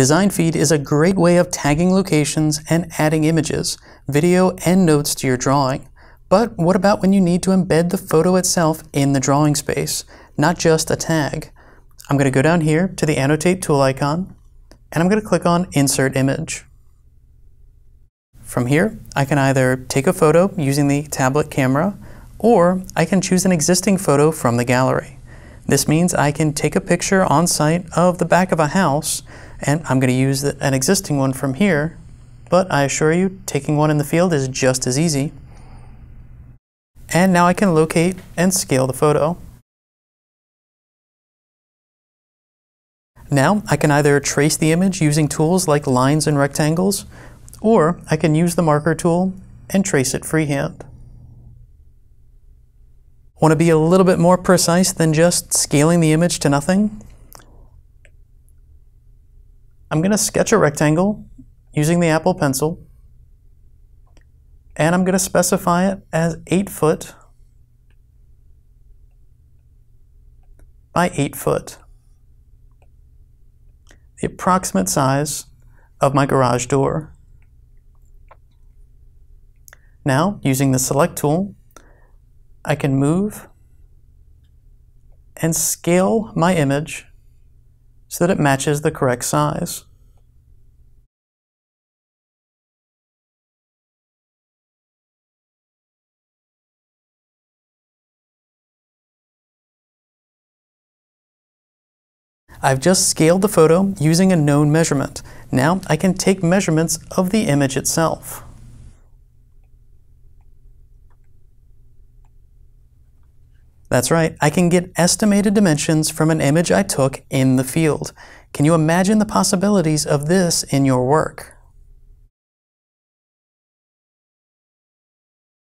Design Feed is a great way of tagging locations and adding images, video, and notes to your drawing. But what about when you need to embed the photo itself in the drawing space, not just a tag? I'm going to go down here to the Annotate tool icon, and I'm going to click on Insert Image. From here, I can either take a photo using the tablet camera, or I can choose an existing photo from the gallery. This means I can take a picture on site of the back of a house, and I'm going to use an existing one from here, but I assure you, taking one in the field is just as easy. And now I can locate and scale the photo. Now I can either trace the image using tools like lines and rectangles, or I can use the marker tool and trace it freehand. Want to be a little bit more precise than just scaling the image to nothing? I'm going to sketch a rectangle using the Apple Pencil, and I'm going to specify it as 8 foot by 8 foot the approximate size of my garage door. Now, using the Select tool, I can move and scale my image so that it matches the correct size. I've just scaled the photo using a known measurement. Now I can take measurements of the image itself. That's right, I can get estimated dimensions from an image I took in the field. Can you imagine the possibilities of this in your work?